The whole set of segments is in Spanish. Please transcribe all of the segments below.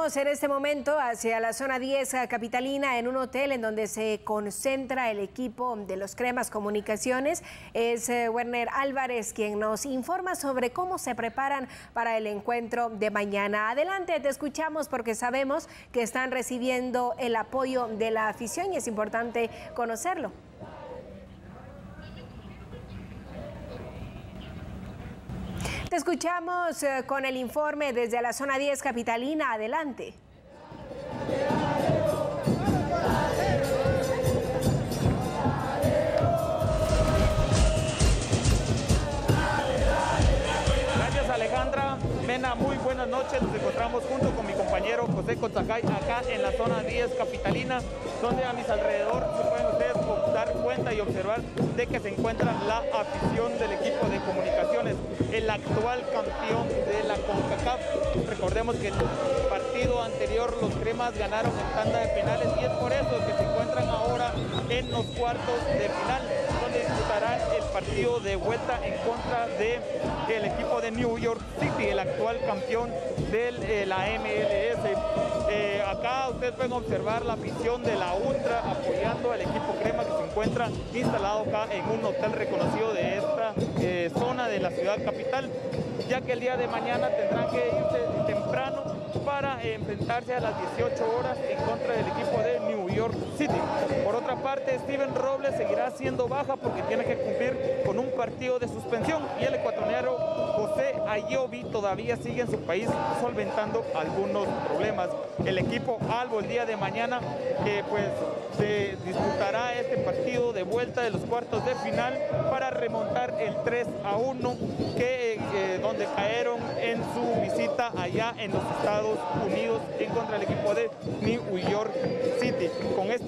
En este momento hacia la zona 10 capitalina en un hotel en donde se concentra el equipo de los Cremas Comunicaciones. Es eh, Werner Álvarez quien nos informa sobre cómo se preparan para el encuentro de mañana. Adelante, te escuchamos porque sabemos que están recibiendo el apoyo de la afición y es importante conocerlo. Te escuchamos eh, con el informe desde la zona 10 capitalina. Adelante. Gracias Alejandra. Mena, muy buenas noches. Nos encontramos junto con mi compañero José Cozacay acá en la zona 10 capitalina, donde a mis alrededor se pueden ustedes cuenta y observar de que se encuentra la afición del equipo de comunicaciones, el actual campeón de la CONCACAF. Recordemos que el partido anterior los cremas ganaron en tanda de penales y es por eso que se encuentran ahora en los cuartos de final, donde disputarán el partido de vuelta en contra del equipo de New York City, el actual campeón de eh, la MLS. Eh, acá ustedes pueden observar la afición de la Ultra apoyando al equipo crema que se encuentra instalado acá en un hotel reconocido de esta eh, zona de la ciudad capital, ya que el día de mañana tendrán que irse temprano para enfrentarse a las 18 horas en contra del equipo de New York City. Otra parte, Steven Robles seguirá siendo baja porque tiene que cumplir con un partido de suspensión y el ecuatoriano José Ayobi todavía sigue en su país solventando algunos problemas. El equipo Albo el día de mañana que pues se disputará este partido de vuelta de los cuartos de final para remontar el 3 a 1 que eh, donde cayeron en su visita allá en los Estados Unidos en contra del equipo de New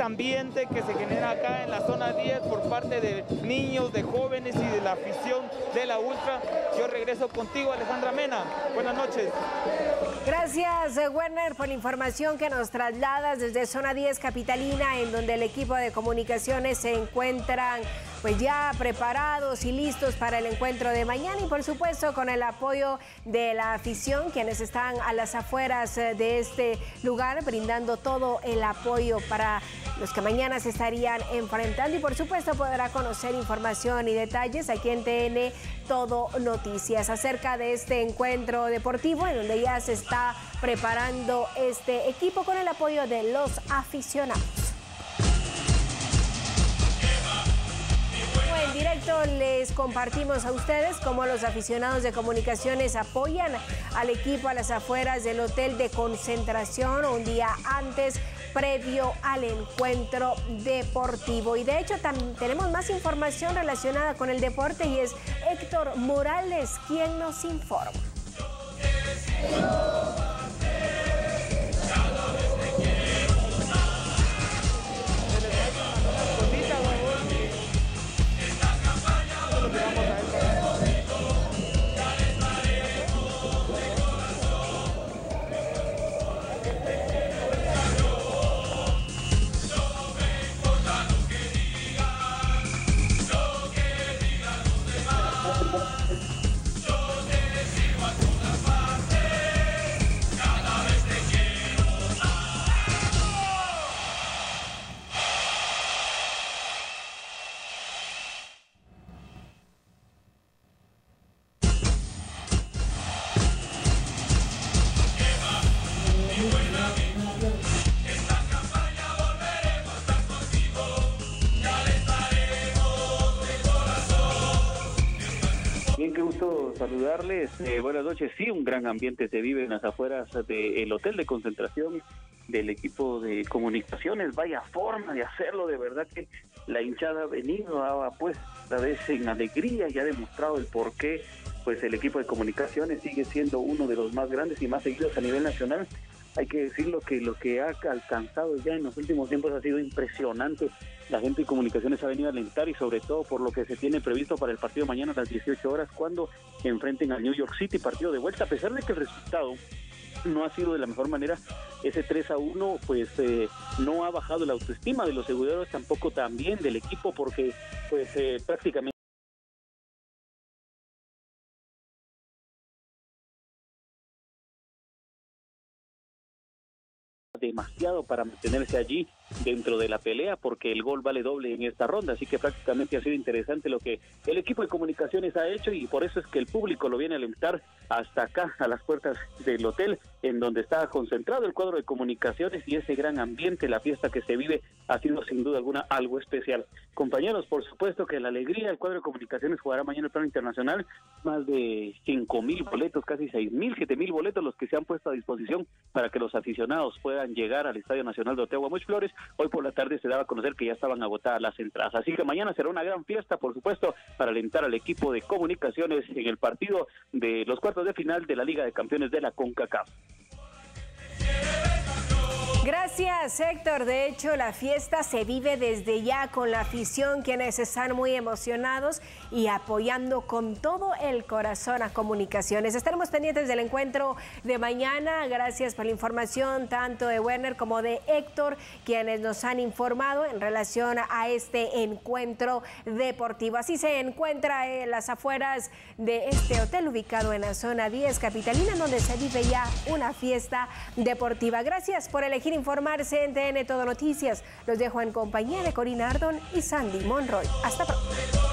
este ambiente que se genera acá en la zona 10 por parte de niños, de jóvenes y de la afición de la Ultra, yo regreso contigo Alejandra Mena. Buenas noches. Gracias, eh, Werner, por la información que nos trasladas desde Zona 10 Capitalina, en donde el equipo de comunicaciones se encuentran pues ya preparados y listos para el encuentro de mañana y por supuesto con el apoyo de la afición, quienes están a las afueras eh, de este lugar, brindando todo el apoyo para los que mañana se estarían enfrentando y por supuesto podrá conocer información y detalles aquí en TN Todo Noticias acerca de este encuentro deportivo en donde ya se está preparando este equipo con el apoyo de los aficionados. En directo les compartimos a ustedes cómo los aficionados de comunicaciones apoyan al equipo a las afueras del hotel de concentración un día antes previo al encuentro deportivo. Y de hecho también tenemos más información relacionada con el deporte y es Héctor Morales quien nos informa. Gusto saludarles. Eh, buenas noches. Sí, un gran ambiente se vive en las afueras del hotel de concentración del equipo de comunicaciones. Vaya forma de hacerlo, de verdad que la hinchada ha venido, ha pues esta vez en alegría y ha demostrado el por qué pues el equipo de comunicaciones sigue siendo uno de los más grandes y más seguidos a nivel nacional hay que decirlo que lo que ha alcanzado ya en los últimos tiempos ha sido impresionante. La gente de comunicaciones ha venido a alentar y sobre todo por lo que se tiene previsto para el partido mañana a las 18 horas cuando enfrenten al New York City, partido de vuelta, a pesar de que el resultado no ha sido de la mejor manera. Ese 3 a 1 pues eh, no ha bajado la autoestima de los seguridades, tampoco también del equipo porque pues eh, prácticamente demasiado para mantenerse allí dentro de la pelea porque el gol vale doble en esta ronda, así que prácticamente ha sido interesante lo que el equipo de comunicaciones ha hecho y por eso es que el público lo viene a alentar hasta acá, a las puertas del hotel, en donde está concentrado el cuadro de comunicaciones y ese gran ambiente, la fiesta que se vive ha sido sin duda alguna algo especial. Compañeros, por supuesto que la alegría del cuadro de comunicaciones jugará mañana el plano internacional, más de cinco mil boletos, casi seis mil, siete mil boletos los que se han puesto a disposición para que los aficionados puedan llegar al Estadio Nacional de Otegua Much Flores. Hoy por la tarde se daba a conocer que ya estaban agotadas las entradas. Así que mañana será una gran fiesta, por supuesto, para alentar al equipo de comunicaciones en el partido de los cuartos de final de la Liga de Campeones de la CONCACAF. Gracias, Héctor. De hecho, la fiesta se vive desde ya con la afición, quienes están muy emocionados y apoyando con todo el corazón a comunicaciones. Estaremos pendientes del encuentro de mañana. Gracias por la información tanto de Werner como de Héctor, quienes nos han informado en relación a este encuentro deportivo. Así se encuentra en las afueras de este hotel ubicado en la zona 10 capitalina, donde se vive ya una fiesta deportiva. Gracias por elegir informarse en TN Todo Noticias. Los dejo en compañía de Corina Ardón y Sandy Monroy. Hasta pronto.